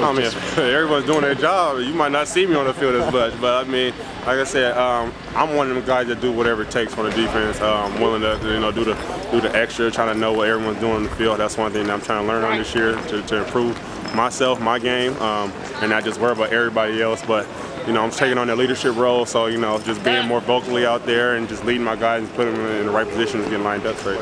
I mean, everyone's doing their job. You might not see me on the field as much, but I mean, like I said, um, I'm one of them guys that do whatever it takes for the defense. Um, I'm willing to, you know, do the do the extra, trying to know what everyone's doing on the field. That's one thing that I'm trying to learn on this year to, to improve myself, my game, um, and not just worry about everybody else. But you know, I'm taking on that leadership role, so you know, just being more vocally out there and just leading my guys and putting them in the right positions, getting lined up straight.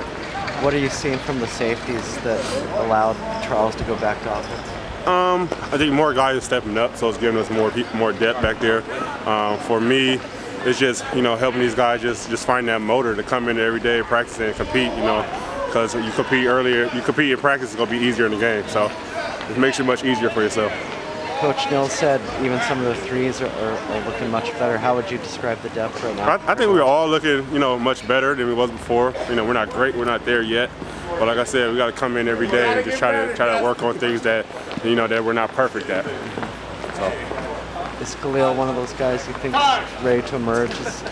What are you seeing from the safeties that allowed Charles to go back to offense? Um, I think more guys are stepping up, so it's giving us more more depth back there. Um, for me, it's just you know helping these guys just just find that motor to come in every day, and practice and compete. You know, because you compete earlier, you compete in practice, it's gonna be easier in the game. So it makes it much easier for yourself. Coach Nils said even some of the threes are, are, are, looking much better. How would you describe the depth right now? I, I, think we're all looking, you know, much better than we was before. You know, we're not great, we're not there yet. But like I said, we got to come in every day and just try to try to work on things that, you know, that we're not perfect at. So. Is Khalil one of those guys you think is ready to emerge? Is,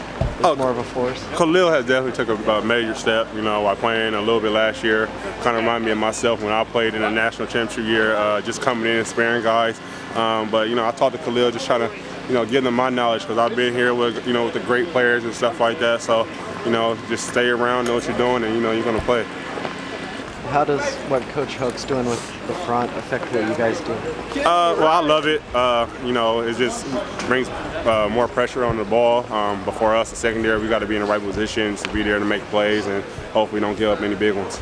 oh, more of a force? Khalil has definitely took a, a, major step, you know, while playing a little bit last year. Kind of remind me of myself when I played in the national championship year, uh, just coming in and sparing guys. Um, but, you know, I talked to Khalil just trying to, you know, give them my knowledge because I've been here with, you know, with the great players and stuff like that. So, you know, just stay around, know what you're doing, and, you know, you're going to play. How does what Coach Hoke's doing with the front affect what you guys do? Uh, well, I love it. Uh, you know, it just brings uh, more pressure on the ball. Um, but for us, the secondary, we got to be in the right positions to be there to make plays and hopefully don't give up any big ones.